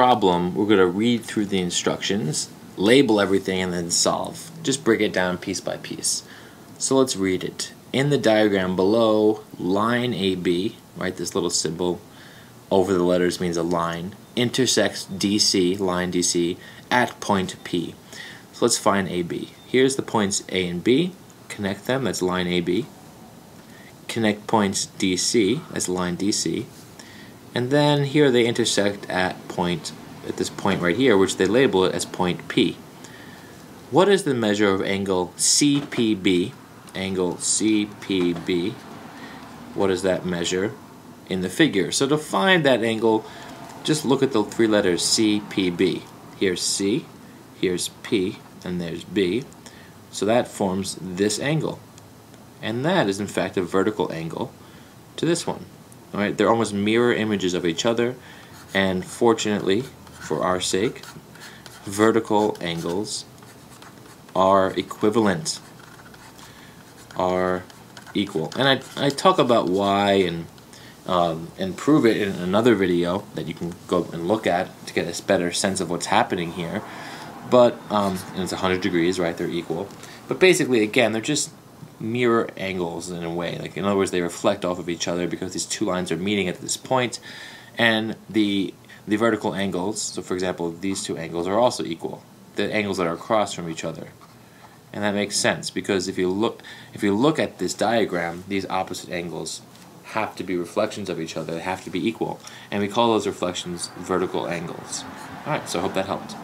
problem, we're going to read through the instructions, label everything, and then solve. Just break it down piece by piece. So let's read it. In the diagram below, line AB, right, this little symbol over the letters means a line, intersects DC, line DC, at point P. So let's find AB. Here's the points A and B. Connect them, that's line AB. Connect points DC, that's line DC. And then here they intersect at point at this point right here, which they label it as point P. What is the measure of angle CPB? Angle CPB. What does that measure in the figure? So to find that angle, just look at the three letters CPB. Here's C, here's P, and there's B. So that forms this angle. And that is in fact a vertical angle to this one. Right, they're almost mirror images of each other, and fortunately, for our sake, vertical angles are equivalent, are equal. And I, I talk about why and um, and prove it in another video that you can go and look at to get a better sense of what's happening here. But um, and it's 100 degrees, right? They're equal. But basically, again, they're just mirror angles in a way. Like in other words, they reflect off of each other because these two lines are meeting at this point, and the the vertical angles. So, for example, these two angles are also equal. The angles that are across from each other, and that makes sense because if you look if you look at this diagram, these opposite angles have to be reflections of each other. They have to be equal, and we call those reflections vertical angles. All right. So I hope that helped.